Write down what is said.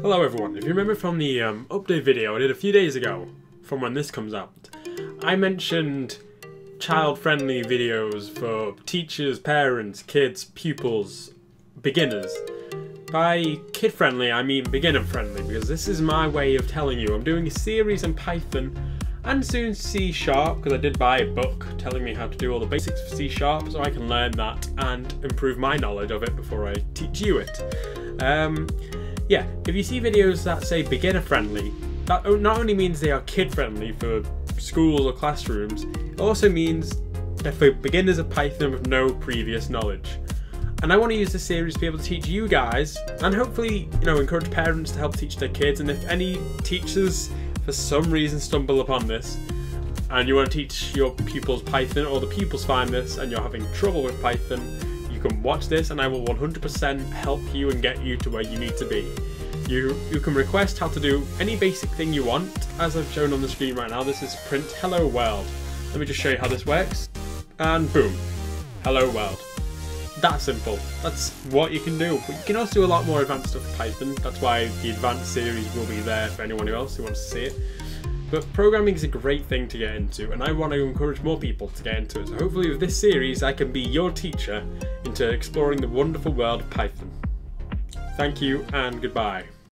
Hello everyone, if you remember from the um, update video I did a few days ago, from when this comes out, I mentioned child-friendly videos for teachers, parents, kids, pupils, beginners. By kid-friendly, I mean beginner-friendly, because this is my way of telling you I'm doing a series in Python and soon C Sharp, because I did buy a book telling me how to do all the basics of C Sharp, so I can learn that and improve my knowledge of it before I teach you it. Um, yeah, if you see videos that say beginner friendly, that not only means they are kid friendly for schools or classrooms, it also means they're for beginners of Python with no previous knowledge. And I want to use this series to be able to teach you guys, and hopefully, you know, encourage parents to help teach their kids. And if any teachers, for some reason, stumble upon this, and you want to teach your pupils Python, or the pupils find this and you're having trouble with Python, you can watch this and I will 100% help you and get you to where you need to be. You, you can request how to do any basic thing you want, as I've shown on the screen right now. This is print hello world. Let me just show you how this works. And boom, hello world. That simple. That's what you can do. But you can also do a lot more advanced stuff with Python. That's why the advanced series will be there for anyone else who wants to see it. But programming is a great thing to get into, and I want to encourage more people to get into it. So hopefully with this series, I can be your teacher into exploring the wonderful world of Python. Thank you, and goodbye.